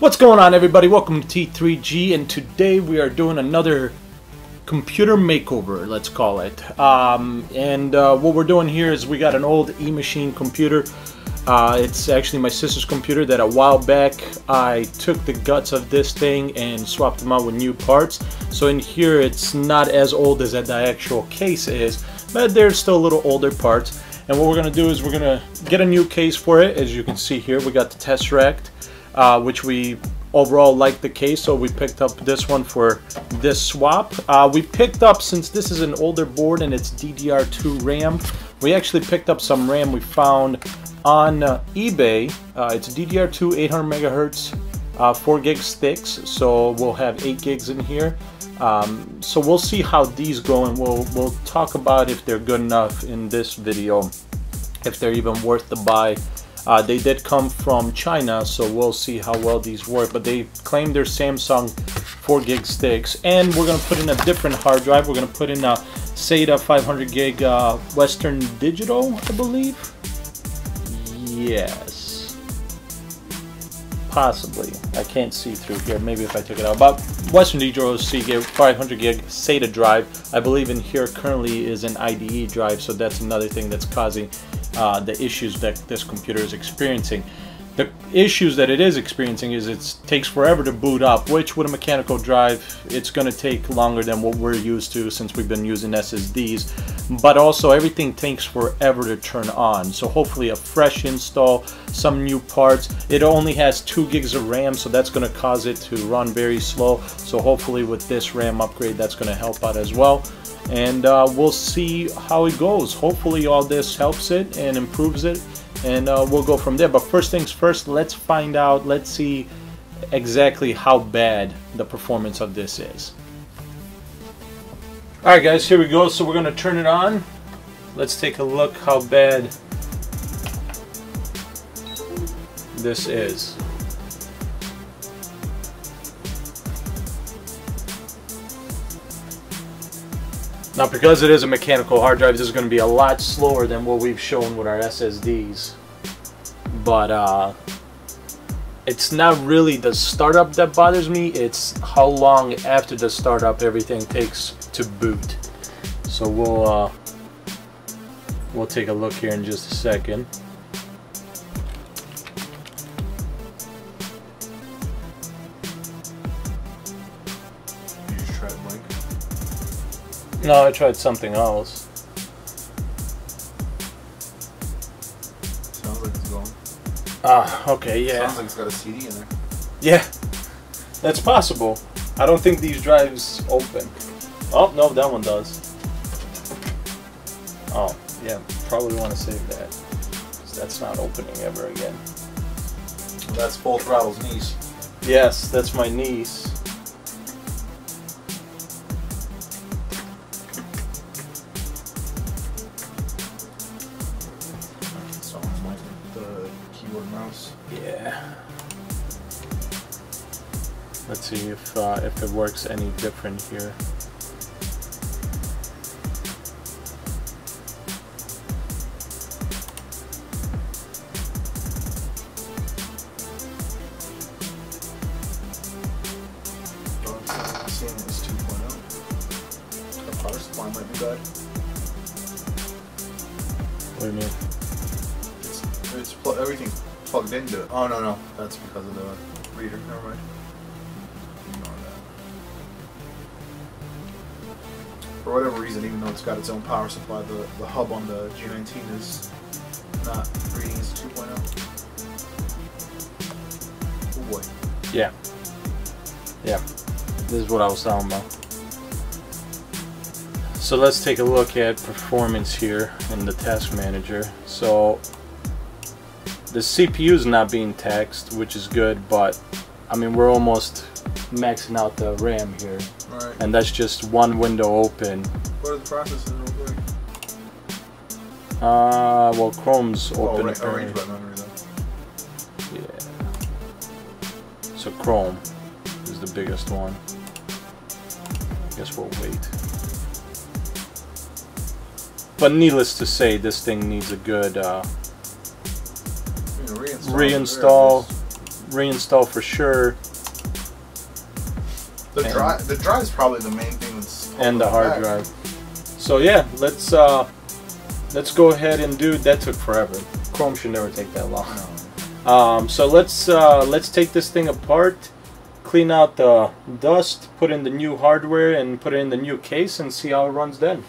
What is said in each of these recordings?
What's going on everybody? Welcome to T3G and today we are doing another computer makeover, let's call it. Um, and uh, what we're doing here is we got an old E-machine computer. Uh, it's actually my sister's computer that a while back I took the guts of this thing and swapped them out with new parts. So in here it's not as old as the actual case is, but there's still a little older parts. And what we're going to do is we're going to get a new case for it. As you can see here, we got the Tesseract uh, which we overall like the case so we picked up this one for this swap. Uh, we picked up since this is an older board and it's DDR2 RAM we actually picked up some RAM we found on uh, eBay. Uh, it's DDR2 800 megahertz uh, 4 gig sticks so we'll have 8 gigs in here. Um, so we'll see how these go and we'll, we'll talk about if they're good enough in this video if they're even worth the buy uh, they did come from China, so we'll see how well these work. But they claim they're Samsung 4 gig sticks. And we're going to put in a different hard drive. We're going to put in a SATA 500 gig uh, Western Digital, I believe. Yes. Possibly. I can't see through here. Maybe if I took it out. But Western Digital is 500 gig SATA drive. I believe in here currently is an IDE drive, so that's another thing that's causing uh, the issues that this computer is experiencing. The issues that it is experiencing is it takes forever to boot up, which with a mechanical drive, it's going to take longer than what we're used to since we've been using SSDs. But also everything takes forever to turn on. So hopefully a fresh install, some new parts. It only has 2 gigs of RAM, so that's going to cause it to run very slow. So hopefully with this RAM upgrade, that's going to help out as well and uh, we'll see how it goes. Hopefully all this helps it and improves it and uh, we'll go from there. But first things first, let's find out, let's see exactly how bad the performance of this is. Alright guys, here we go. So we're going to turn it on. Let's take a look how bad this is. Now because it is a mechanical hard drive, this is going to be a lot slower than what we've shown with our SSDs. But uh, it's not really the startup that bothers me, it's how long after the startup everything takes to boot. So we'll, uh, we'll take a look here in just a second. No, I tried something else. Sounds like it's going. Ah, okay, yeah. Sounds like it's got a CD in there. Yeah, that's possible. I don't think these drives open. Oh, no, that one does. Oh, yeah, probably want to save that. that's not opening ever again. That's Fullthrottle's niece. Yes, that's my niece. Yeah. Let's see if uh, if it works any different here. Seeing it's 2.0. The power supply might be bad. What do you mean? It's, it's everything plugged into it. Oh no no, that's because of the reader. Never mind. For whatever reason, even though it's got its own power supply, the, the hub on the G19 is not reading as 2.0. Oh boy. Yeah. Yeah. This is what I was talking about. So let's take a look at performance here in the task manager. So the CPU is not being taxed, which is good, but I mean we're almost maxing out the RAM here. Right. And that's just one window open. What are the processes real quick? Uh, well Chrome's Oh, open ra- apparently. arranged by memory though. Yeah. So Chrome is the biggest one. I Guess we'll wait. But needless to say, this thing needs a good uh, reinstall. reinstall. for sure. The And- drive, the drive is probably the main thing that's and the hard back. drive. So yeah, let's uh, let's go ahead and do. That took forever. Chrome should never take that long. Um, so let's uh, let's take this thing apart, clean out the dust, put in the new hardware, and put it in the new case, and see how it runs then.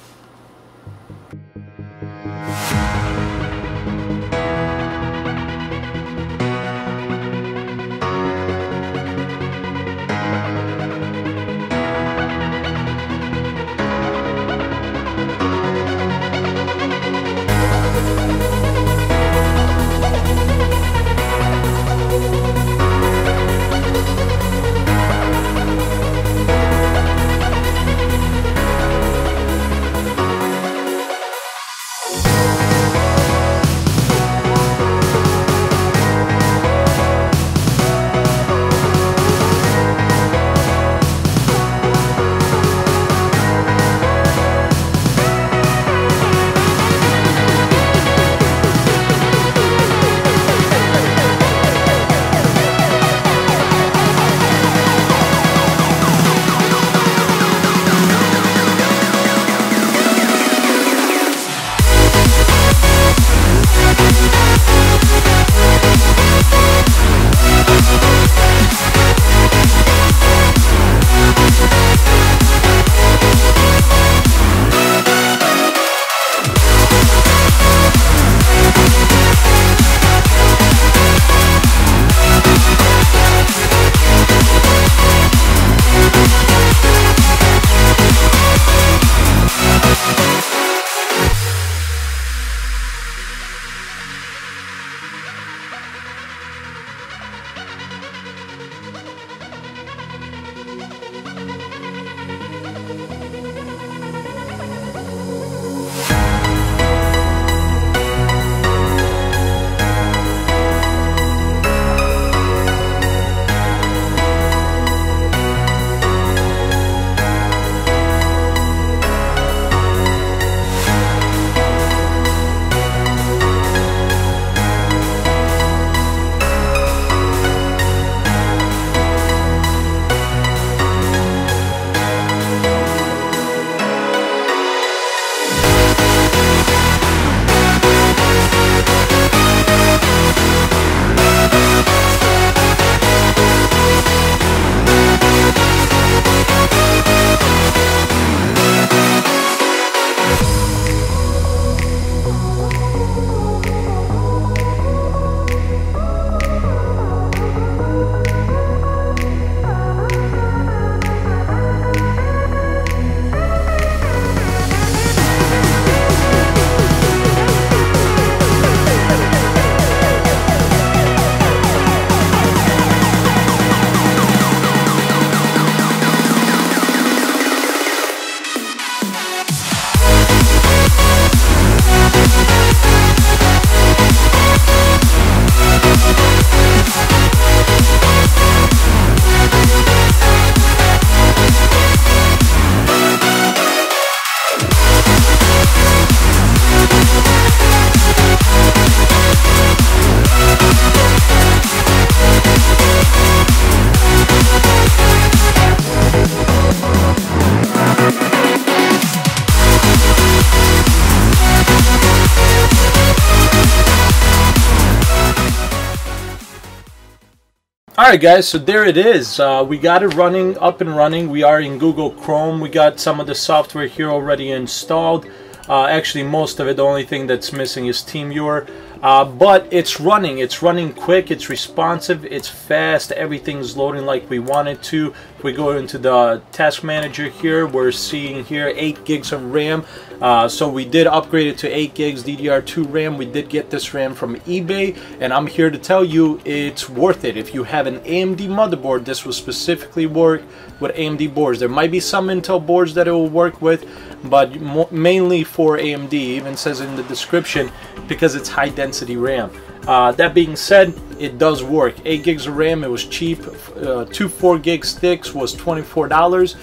Alright guys, so there it is. Uh, we got it running, up and running. We are in Google Chrome. We got some of the software here already installed. Uh, actually, most of it, the only thing that's missing is TeamViewer. Uh, but it's running. It's running quick. It's responsive. It's fast. Everything's loading like we want it to. If we go into the task manager here, we're seeing here 8 gigs of RAM. Uh, so we did upgrade it to 8 gigs DDR2 RAM. We did get this RAM from eBay. And I'm here to tell you it's worth it. If you have an AMD motherboard, this will specifically work with AMD boards. There might be some Intel boards that it will work with, but mainly for AMD. Even says in the description because it's high density RAM. Uh, that being said, it does work. 8 gigs of RAM, it was cheap. Uh, two 4 gig sticks was $24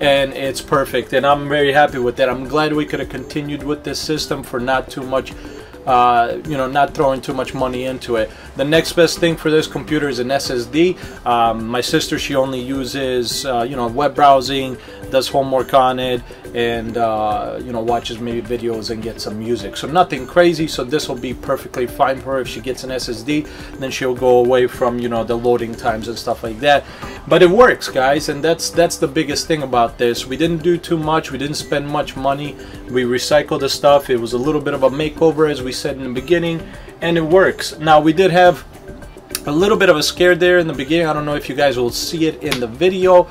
and it's perfect and I'm very happy with that. I'm glad we could have continued with this system for not too much uh, you know, not throwing too much money into it. The next best thing for this computer is an SSD. Um, my sister, she only uses, uh, you know, web browsing, does homework on it, and, uh, you know, watches maybe videos and gets some music. So nothing crazy, so this will be perfectly fine for her if she gets an SSD. Then she'll go away from, you know, the loading times and stuff like that. But it works, guys, and that's that's the biggest thing about this. We didn't do too much. We didn't spend much money. We recycled the stuff. It was a little bit of a makeover, as we said in the beginning, and it works. Now, we did have a little bit of a scare there in the beginning. I don't know if you guys will see it in the video,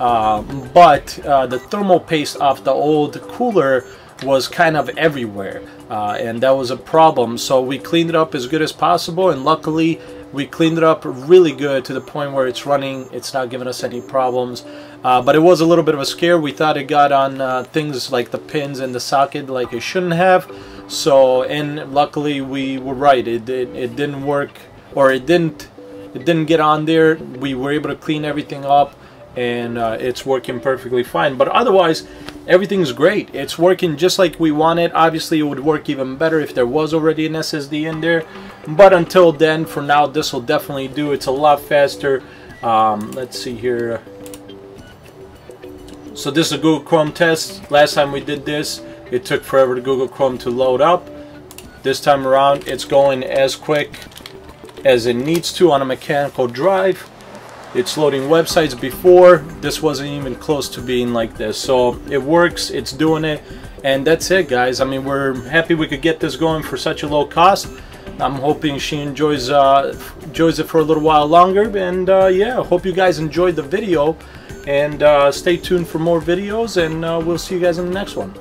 uh, but uh, the thermal paste off the old cooler was kind of everywhere, uh, and that was a problem. So we cleaned it up as good as possible, and luckily we cleaned it up really good to the point where it's running. It's not giving us any problems. Uh, but it was a little bit of a scare. We thought it got on uh, things like the pins in the socket like it shouldn't have. So, and luckily we were right. It, it, it didn't work, or it didn't, it didn't get on there. We were able to clean everything up and uh, it's working perfectly fine. But otherwise, everything's great. It's working just like we wanted. Obviously, it would work even better if there was already an SSD in there. But until then, for now, this will definitely do. It's a lot faster. Um, let's see here. So this is a Google Chrome test. Last time we did this, it took forever to Google Chrome to load up. This time around, it's going as quick as it needs to on a mechanical drive. It's loading websites before. This wasn't even close to being like this. So it works, it's doing it, and that's it guys. I mean, we're happy we could get this going for such a low cost. I'm hoping she enjoys uh, enjoys it for a little while longer. And uh, yeah, hope you guys enjoyed the video. And uh, stay tuned for more videos, and uh, we'll see you guys in the next one.